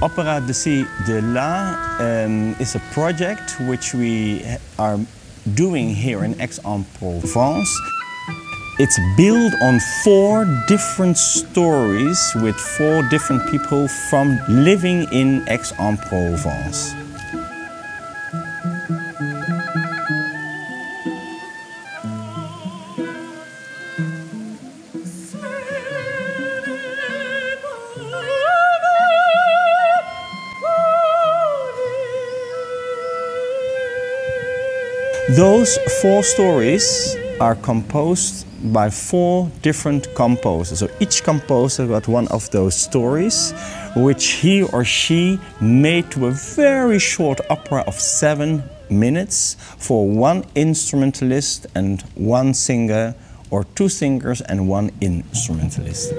Opera de C de La um, is a project which we are doing here in Aix-en-Provence. It's built on four different stories with four different people from living in Aix-en-Provence. Those four stories are composed by four different composers. So each composer got one of those stories, which he or she made to a very short opera of seven minutes for one instrumentalist and one singer, or two singers and one instrumentalist.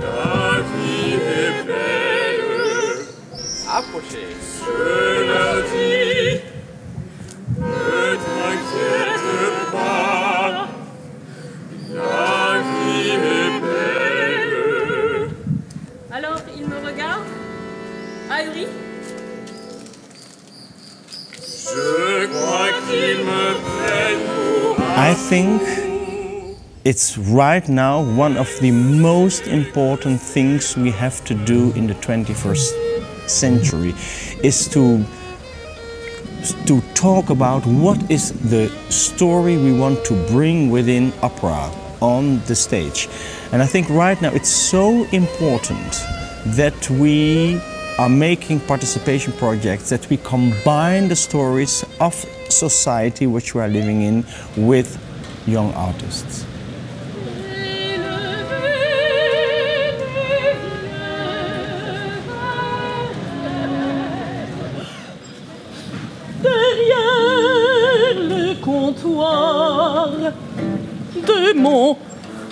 Il me regarde Ahuri I think it's right now one of the most important things we have to do in the 21st century is to to talk about what is the story we want to bring within opera on the stage. And I think right now it's so important that we are making participation projects that we combine the stories of society which we are living in with young artists.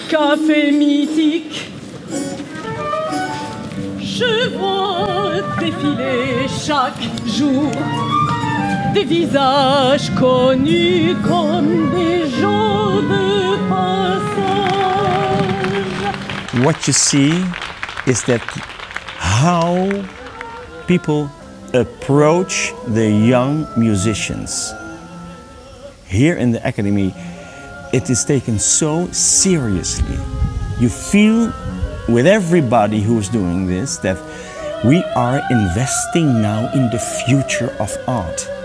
café mythique. Je vois défiler chaque jour des visages connus comme des gens de passage. What you see is that how people approach the young musicians. Here in the academy, it is taken so seriously. You feel with everybody who's doing this that we are investing now in the future of art.